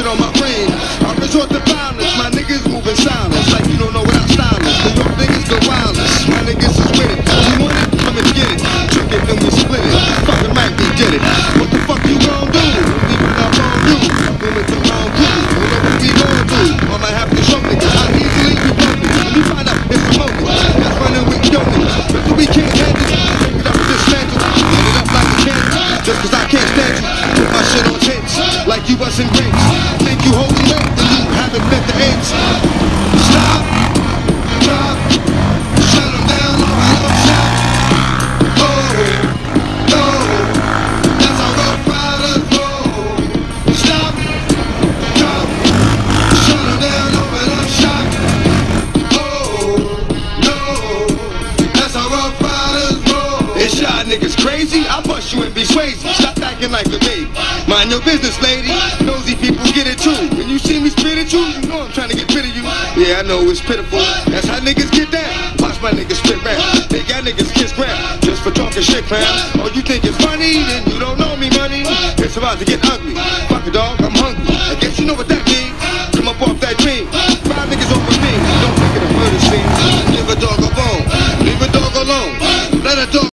shit on my brain. I resort to violence, my niggas moving silence. Like you don't know what I style styling. New thing niggas the wildest. My niggas is with it. You want it? Come and get it. Trick it, then we split it. Fucking mic, we did it. What the fuck you gon' do? Leaving out on you. Moving to wrong crew. You know what we gon' do? All I have to show niggas how easily you want me. When you find out it's a moment, that's running with your niggas. If we can't handle it, we got to dismantle. It up like a candle. Just cause I can't you busting grapes. Think you holding weight, and you haven't met the ends. Stop, drop, shut them down, or I don't stop. Oh, no, that's our Ruff Ryder, no. Stop, drop, shut them down, or I don't stop. Oh, no, that's our Ruff Ryder, no. It's y'all niggas crazy, I'll bust you and be Swayze acting like a. Mind your business, lady. Nosy people get it too. When you see me spit at you, you know I'm trying to get rid of you. Yeah, I know it's pitiful. That's how niggas get down. Watch my niggas spit rap. They got niggas kiss rap. Just for talking shit, fam. Oh, you think it's funny? Then you don't know me, money. It's about to get ugly. Fuck it, dog. I'm hungry. I guess you know what that means. Come up off that dream.